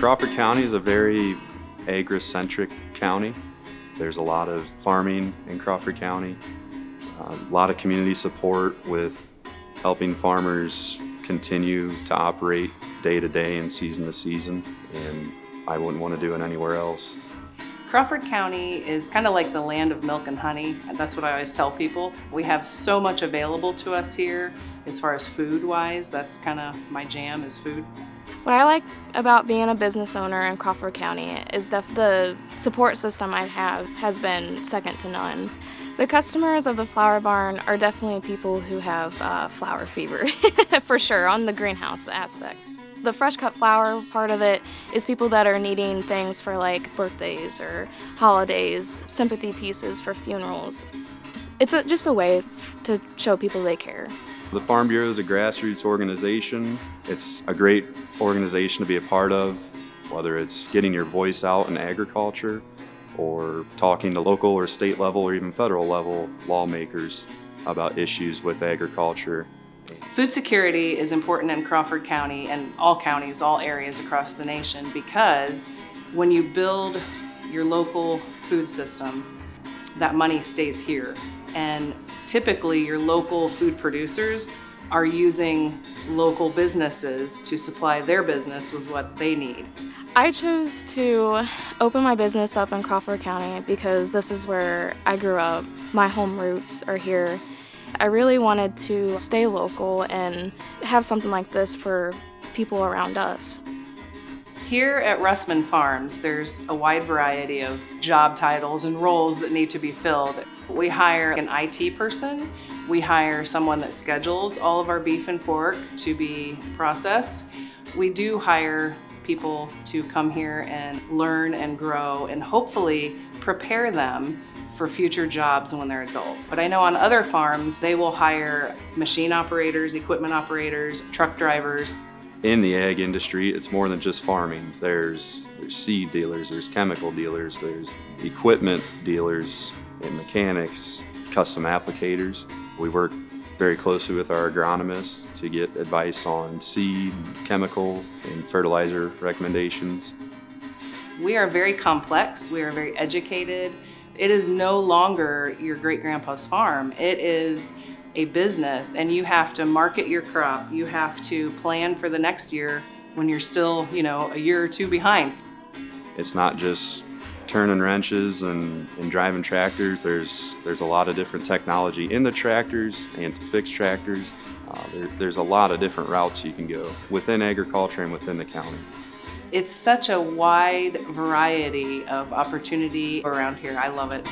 Crawford County is a very agri-centric county. There's a lot of farming in Crawford County, a lot of community support with helping farmers continue to operate day to day and season to season, and I wouldn't want to do it anywhere else. Crawford County is kind of like the land of milk and honey. and That's what I always tell people. We have so much available to us here as far as food wise. That's kind of my jam is food. What I like about being a business owner in Crawford County is that the support system I have has been second to none. The customers of the Flower Barn are definitely people who have uh, flower fever, for sure, on the greenhouse aspect. The fresh cut flower part of it is people that are needing things for like birthdays or holidays, sympathy pieces for funerals. It's a, just a way to show people they care. The Farm Bureau is a grassroots organization. It's a great organization to be a part of, whether it's getting your voice out in agriculture or talking to local or state level or even federal level lawmakers about issues with agriculture. Food security is important in Crawford County and all counties, all areas across the nation because when you build your local food system, that money stays here. And typically your local food producers are using local businesses to supply their business with what they need. I chose to open my business up in Crawford County because this is where I grew up. My home roots are here. I really wanted to stay local and have something like this for people around us. Here at Russman Farms, there's a wide variety of job titles and roles that need to be filled. We hire an IT person, we hire someone that schedules all of our beef and pork to be processed. We do hire people to come here and learn and grow and hopefully prepare them for future jobs when they're adults. But I know on other farms, they will hire machine operators, equipment operators, truck drivers. In the ag industry, it's more than just farming. There's, there's seed dealers, there's chemical dealers, there's equipment dealers and mechanics, custom applicators. We work very closely with our agronomists to get advice on seed, chemical, and fertilizer recommendations. We are very complex, we are very educated. It is no longer your great grandpa's farm. It is a business and you have to market your crop. You have to plan for the next year when you're still, you know, a year or two behind. It's not just turning wrenches and, and driving tractors. There's, there's a lot of different technology in the tractors and to fix tractors. Uh, there, there's a lot of different routes you can go within agriculture and within the county. It's such a wide variety of opportunity around here. I love it.